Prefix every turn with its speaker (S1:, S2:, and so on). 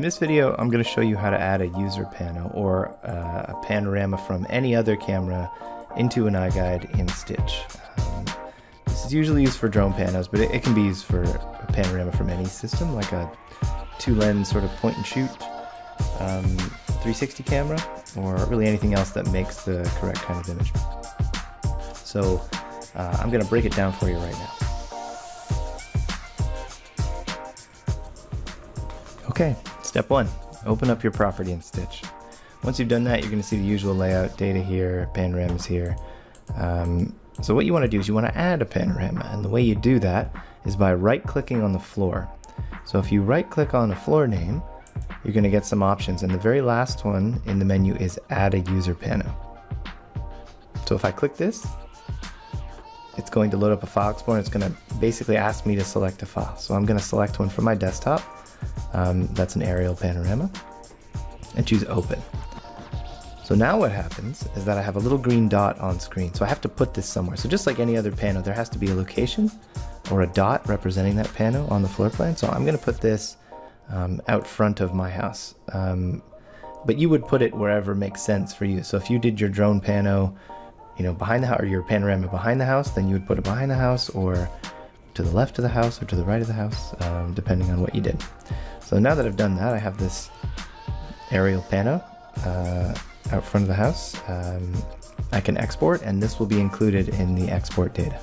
S1: In this video, I'm going to show you how to add a user pano or uh, a panorama from any other camera into an iGuide in Stitch. Um, this is usually used for drone panos, but it, it, can be used for a panorama from any system, like a two lens sort of point and shoot um, 360 camera, or really anything else that makes the correct kind of image. So uh, I'm going to break it down for you right now. Okay, step one, open up your property in Stitch. Once you've done that, you're going to see the usual layout, data here, panoramas here. Um, so what you want to do is you want to add a panorama, and the way you do that is by right-clicking on the floor. So if you right-click on a floor name, you're going to get some options, and the very last one in the menu is Add a User Pano. So if I click this, it's going to load up a file explorer, it's going to basically ask me to select a file. So I'm going to select one from my desktop, um, that's an aerial panorama. And choose open. So now what happens is that I have a little green dot on screen. So I have to put this somewhere. So just like any other pano, there has to be a location or a dot representing that pano on the floor plan. So I'm going to put this um, out front of my house. Um, but you would put it wherever makes sense for you. So if you did your drone pano, you know, behind the house or your panorama behind the house, then you would put it behind the house or to the left of the house or to the right of the house, um, depending on what you did. So now that I've done that, I have this aerial pano uh, out front of the house. Um, I can export and this will be included in the export data.